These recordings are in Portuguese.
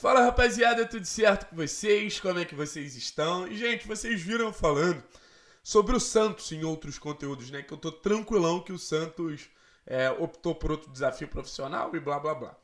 Fala rapaziada, tudo certo com vocês? Como é que vocês estão? E gente, vocês viram falando sobre o Santos em outros conteúdos, né? Que eu tô tranquilão que o Santos é, optou por outro desafio profissional e blá blá blá.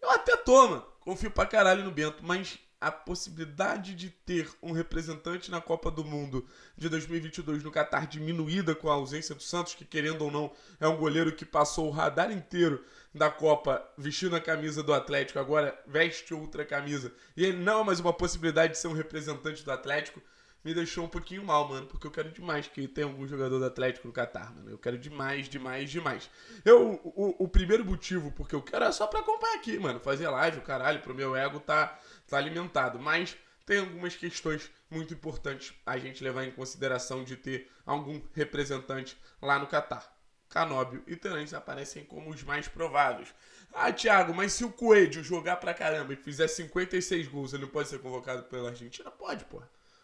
Eu até tô, mano. Confio pra caralho no Bento, mas a possibilidade de ter um representante na Copa do Mundo de 2022 no Catar diminuída com a ausência do Santos, que querendo ou não é um goleiro que passou o radar inteiro da Copa vestindo a camisa do Atlético, agora veste outra camisa, e ele não é mais uma possibilidade de ser um representante do Atlético, me deixou um pouquinho mal, mano, porque eu quero demais que tenha algum jogador do Atlético no Catar, mano. Eu quero demais, demais, demais. Eu, o, o primeiro motivo porque eu quero é só pra acompanhar aqui, mano, fazer live, o caralho, pro meu ego tá tá alimentado. Mas tem algumas questões muito importantes a gente levar em consideração de ter algum representante lá no Catar. Canóbio e Terence aparecem como os mais prováveis. Ah, Thiago, mas se o Coelho jogar pra caramba e fizer 56 gols, ele não pode ser convocado pela Argentina? Pode, pô.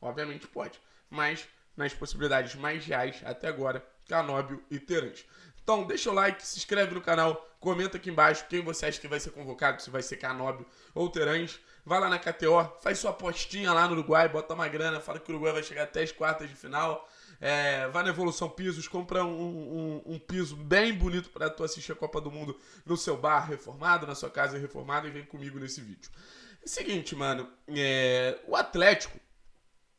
Obviamente pode. Mas nas possibilidades mais reais até agora, Canóbio e Terence. Então, deixa o like, se inscreve no canal, comenta aqui embaixo quem você acha que vai ser convocado, se vai ser Canóbio ou Terãs. Vai lá na KTO, faz sua apostinha lá no Uruguai, bota uma grana, fala que o Uruguai vai chegar até as quartas de final. É, vai na Evolução Pisos, compra um, um, um piso bem bonito para tu assistir a Copa do Mundo no seu bar reformado, na sua casa reformada e vem comigo nesse vídeo. É o seguinte, mano, é, o Atlético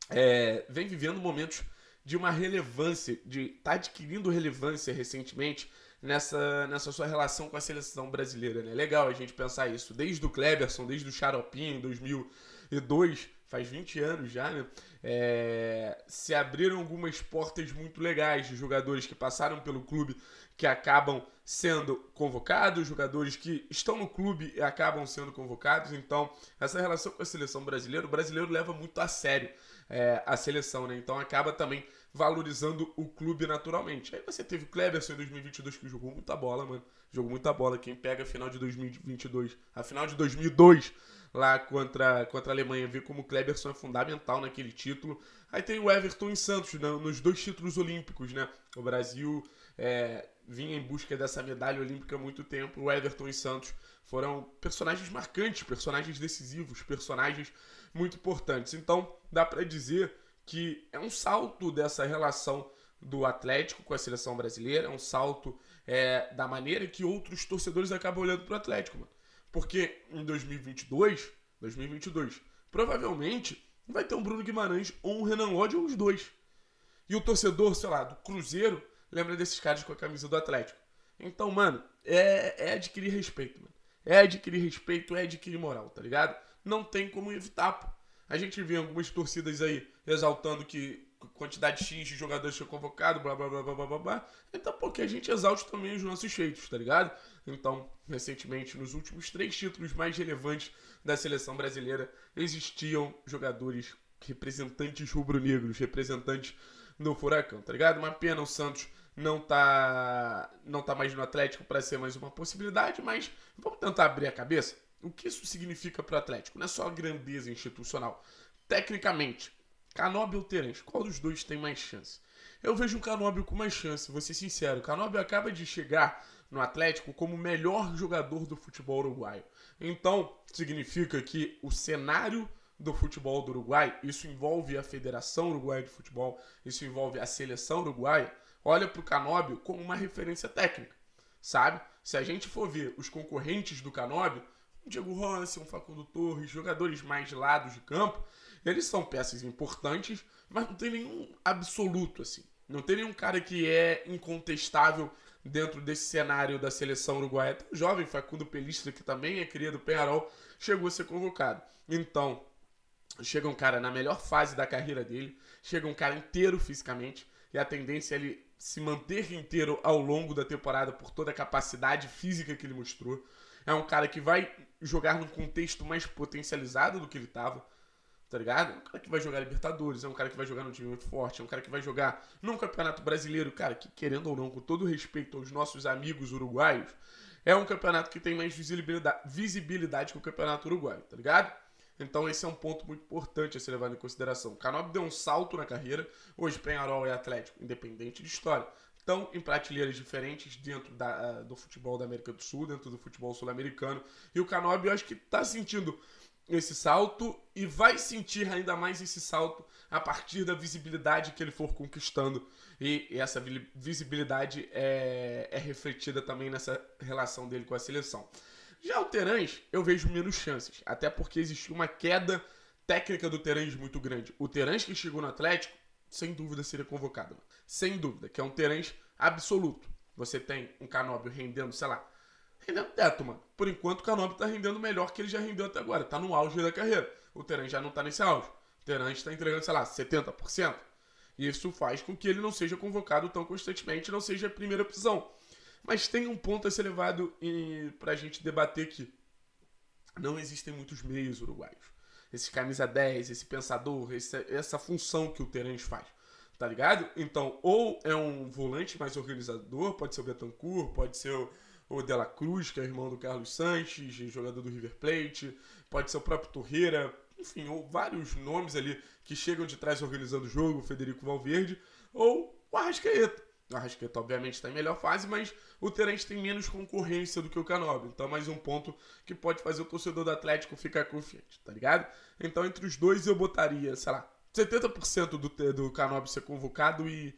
é, vem vivendo momentos de uma relevância, de tá adquirindo relevância recentemente nessa, nessa sua relação com a seleção brasileira, né? Legal a gente pensar isso. Desde o Kleberson, desde o Xaropinho em 2002, faz 20 anos já, né? É, se abriram algumas portas muito legais de jogadores que passaram pelo clube que acabam sendo convocados, jogadores que estão no clube e acabam sendo convocados. Então, essa relação com a seleção brasileira, o brasileiro leva muito a sério é, a seleção, né? Então acaba também valorizando o clube naturalmente. Aí você teve o Kleberson em 2022 que jogou muita bola, mano. Jogou muita bola. Quem pega a final de 2022, a final de 2002 lá contra, contra a Alemanha, vê como o Kleberson é fundamental naquele título. Aí tem o Everton em Santos, né, nos dois títulos olímpicos, né? O Brasil é, vinha em busca dessa medalha olímpica há muito tempo. O Everton e Santos foram personagens marcantes, personagens decisivos, personagens muito importantes. Então, dá para dizer que é um salto dessa relação do Atlético com a seleção brasileira, é um salto é, da maneira que outros torcedores acabam olhando para o Atlético, mano. Porque em 2022, 2022, provavelmente vai ter um Bruno Guimarães ou um Renan Lodge ou os dois. E o torcedor, sei lá, do Cruzeiro lembra desses caras com a camisa do Atlético. Então, mano, é, é adquirir respeito, mano. É adquirir respeito, é adquirir moral, tá ligado? Não tem como evitar, pô. A gente vê algumas torcidas aí exaltando que quantidade X de jogadores foi convocado, blá blá blá blá blá blá. Então, porque a gente exalte também os nossos feitos, tá ligado? Então, recentemente, nos últimos três títulos mais relevantes da seleção brasileira, existiam jogadores representantes rubro-negros, representantes no Furacão, tá ligado? Uma pena o Santos não tá não tá mais no Atlético para ser mais uma possibilidade, mas vamos tentar abrir a cabeça. O que isso significa para o Atlético? Não é só a grandeza institucional. Tecnicamente, Canóbio ou Terence, qual dos dois tem mais chance? Eu vejo o Canóbio com mais chance, vou ser sincero. O Canóbio acaba de chegar no Atlético como o melhor jogador do futebol uruguaio. Então, significa que o cenário do futebol do Uruguai, isso envolve a Federação Uruguaia de Futebol, isso envolve a seleção uruguaia, olha para o Canóbio como uma referência técnica, sabe? Se a gente for ver os concorrentes do Canóbio, um Diego Rossi, um Facundo Torres, jogadores mais lados de campo, eles são peças importantes, mas não tem nenhum absoluto assim. Não tem nenhum cara que é incontestável dentro desse cenário da seleção uruguaia. o jovem Facundo Pelistra, que também é cria do Penharol, chegou a ser convocado. Então, chega um cara na melhor fase da carreira dele, chega um cara inteiro fisicamente, e a tendência é ele se manter inteiro ao longo da temporada por toda a capacidade física que ele mostrou. É um cara que vai jogar num contexto mais potencializado do que ele estava, tá ligado? É um cara que vai jogar Libertadores, é um cara que vai jogar num time muito forte, é um cara que vai jogar num Campeonato Brasileiro, cara, que querendo ou não, com todo respeito aos nossos amigos uruguaios, é um campeonato que tem mais visibilidade, visibilidade que o Campeonato Uruguaio, tá ligado? Então esse é um ponto muito importante a ser levado em consideração. Canob deu um salto na carreira, hoje Penharol é Atlético, independente de história. Estão em prateleiras diferentes dentro da, do futebol da América do Sul, dentro do futebol sul-americano. E o Canob eu acho que está sentindo esse salto e vai sentir ainda mais esse salto a partir da visibilidade que ele for conquistando. E, essa visibilidade é, é, refletida também nessa relação dele com a seleção. Já o Terãs, eu vejo menos chances, até porque existiu uma queda técnica do Terãs muito grande. O Terãs que chegou no Atlético, sem dúvida seria convocado. Sem dúvida, que é um Terãs absoluto. Você tem um Canóbio rendendo, sei lá, rendendo teto, mano. Por enquanto, o Canóbio tá rendendo melhor que ele já rendeu até agora. Tá no auge da carreira. O Terãs já não tá nesse auge. O Terãs está entregando, sei lá, 70%. E isso faz com que ele não seja convocado tão constantemente, não seja a primeira opção. Mas tem um ponto a ser levado para a gente debater aqui. Não existem muitos meios uruguaios. Esse camisa 10, esse pensador, esse, essa função que o Terence faz. Tá ligado? Então, ou é um volante mais organizador, pode ser o Betancourt, pode ser o, o Dela Cruz, que é irmão do Carlos Sanches, jogador do River Plate, pode ser o próprio Torreira, enfim, ou vários nomes ali que chegam de trás organizando o jogo, o Federico Valverde, ou o Arrascaeta. O Arrascaeta, obviamente, está em melhor fase, mas o Terence tem menos concorrência do que o Canobi. Então, mais um ponto que pode fazer o torcedor do Atlético ficar confiante, tá ligado? Então, entre os dois, eu botaria, sei lá, 70% do, do Canobi ser convocado e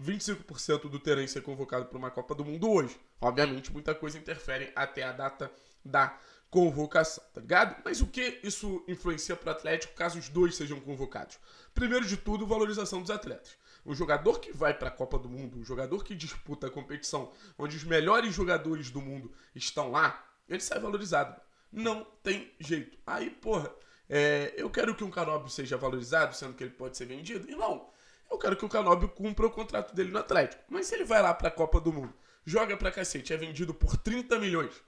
25% do Terence ser convocado para uma Copa do Mundo hoje. Obviamente, muita coisa interfere até a data da convocação, tá ligado? Mas o que isso influencia para o Atlético caso os dois sejam convocados? Primeiro de tudo, valorização dos atletas. O jogador que vai para a Copa do Mundo, o jogador que disputa a competição, onde os melhores jogadores do mundo estão lá, ele sai valorizado. Não tem jeito. Aí, porra, é, eu quero que um Canóbio seja valorizado, sendo que ele pode ser vendido? E não. Eu quero que o Canóbio cumpra o contrato dele no Atlético. Mas se ele vai lá para a Copa do Mundo, joga pra cacete, é vendido por 30 milhões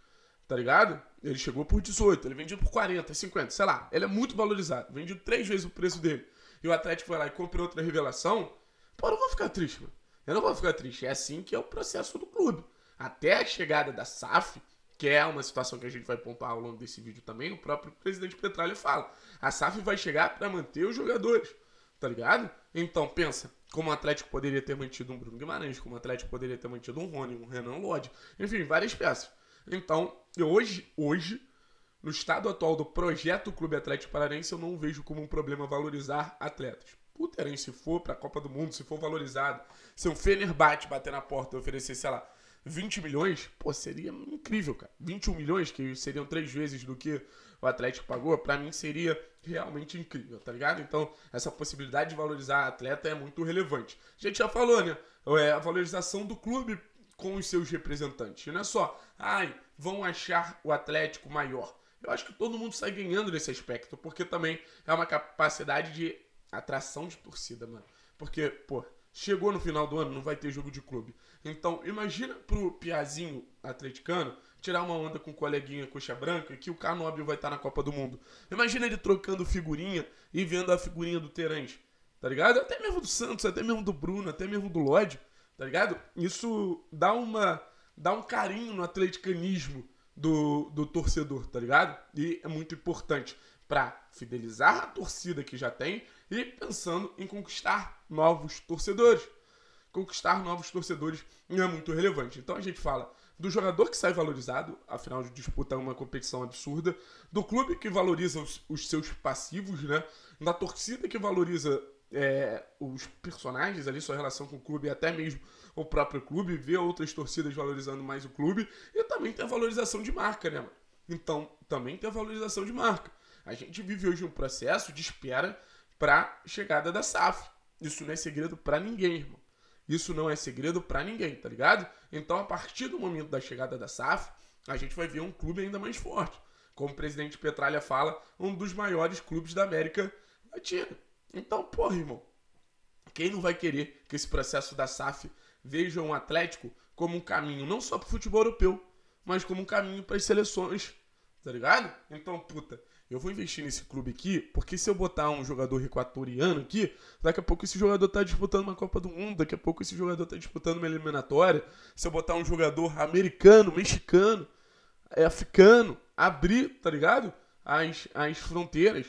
Tá ligado? Ele chegou por 18, ele vendido por 40, 50, sei lá. Ele é muito valorizado, vendido três vezes o preço dele. E o Atlético vai lá e compra outra revelação. Pô, eu não vou ficar triste, mano. Eu não vou ficar triste. É assim que é o processo do clube. Até a chegada da SAF, que é uma situação que a gente vai pontuar ao longo desse vídeo também, o próprio presidente Petralha fala. A SAF vai chegar para manter os jogadores, tá ligado? Então, pensa, como o Atlético poderia ter mantido um Bruno Guimarães, como o Atlético poderia ter mantido um Rony, um Renan Lodge, enfim, várias peças. Então, hoje, hoje, no estado atual do projeto Clube Atlético Paranaense, eu não vejo como um problema valorizar atletas. Puta, se for pra Copa do Mundo, se for valorizado, se o Fenerbahçe bater na porta e oferecer, sei lá, 20 milhões, pô, seria incrível, cara. 21 milhões, que seriam três vezes do que o Atlético pagou, para mim seria realmente incrível, tá ligado? Então, essa possibilidade de valorizar atleta é muito relevante. A gente já falou, né? É a valorização do clube com os seus representantes. Não é só, ai, vão achar o Atlético maior. Eu acho que todo mundo sai ganhando nesse aspecto, porque também é uma capacidade de atração de torcida, mano. Porque, pô, chegou no final do ano, não vai ter jogo de clube. Então, imagina pro Piazinho atleticano tirar uma onda com o coleguinha coxa branca que o Canóbio vai estar na Copa do Mundo. Imagina ele trocando figurinha e vendo a figurinha do Terãs, tá ligado? Até mesmo do Santos, até mesmo do Bruno, até mesmo do Lodge tá ligado? Isso dá uma dá um carinho no atleticanismo do, do torcedor, tá ligado? E é muito importante para fidelizar a torcida que já tem e pensando em conquistar novos torcedores. Conquistar novos torcedores é muito relevante. Então a gente fala do jogador que sai valorizado, afinal de disputa uma competição absurda, do clube que valoriza os, os seus passivos, né? Da torcida que valoriza é, os personagens ali, sua relação com o clube até mesmo o próprio clube, ver outras torcidas valorizando mais o clube e também tem a valorização de marca, né, mano? Então, também tem a valorização de marca. A gente vive hoje um processo de espera para chegada da SAF. Isso não é segredo para ninguém, irmão. Isso não é segredo para ninguém, tá ligado? Então, a partir do momento da chegada da SAF, a gente vai ver um clube ainda mais forte. Como o presidente Petralha fala, um dos maiores clubes da América Latina. Então, porra, irmão, quem não vai querer que esse processo da SAF veja um Atlético como um caminho não só para o futebol europeu, mas como um caminho para as seleções, tá ligado? Então, puta, eu vou investir nesse clube aqui, porque se eu botar um jogador equatoriano aqui, daqui a pouco esse jogador tá disputando uma Copa do Mundo, daqui a pouco esse jogador tá disputando uma eliminatória. Se eu botar um jogador americano, mexicano, africano, abrir, tá ligado? As, as fronteiras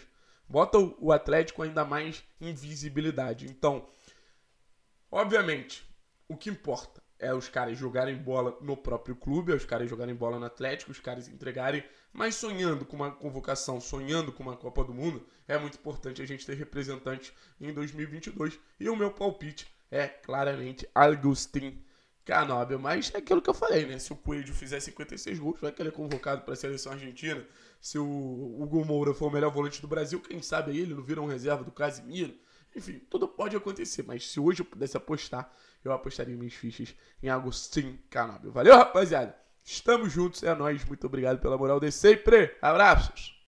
bota o Atlético ainda mais em visibilidade. Então, obviamente, o que importa é os caras jogarem bola no próprio clube, é os caras jogarem bola no Atlético, os caras entregarem, mas sonhando com uma convocação, sonhando com uma Copa do Mundo, é muito importante a gente ter representantes em 2022. E o meu palpite é claramente Agustin Canóbio. Mas é aquilo que eu falei, né? Se o Coelho fizer 56 gols, vai querer convocado para a seleção argentina. Se o Hugo Moura for o melhor volante do Brasil, quem sabe aí ele não vira um reserva do Casimiro. Enfim, tudo pode acontecer, mas se hoje eu pudesse apostar, eu apostaria minhas fichas em Agostinho Canóbio. Valeu, rapaziada! Estamos juntos, é nóis. Muito obrigado pela moral de sempre. Abraços!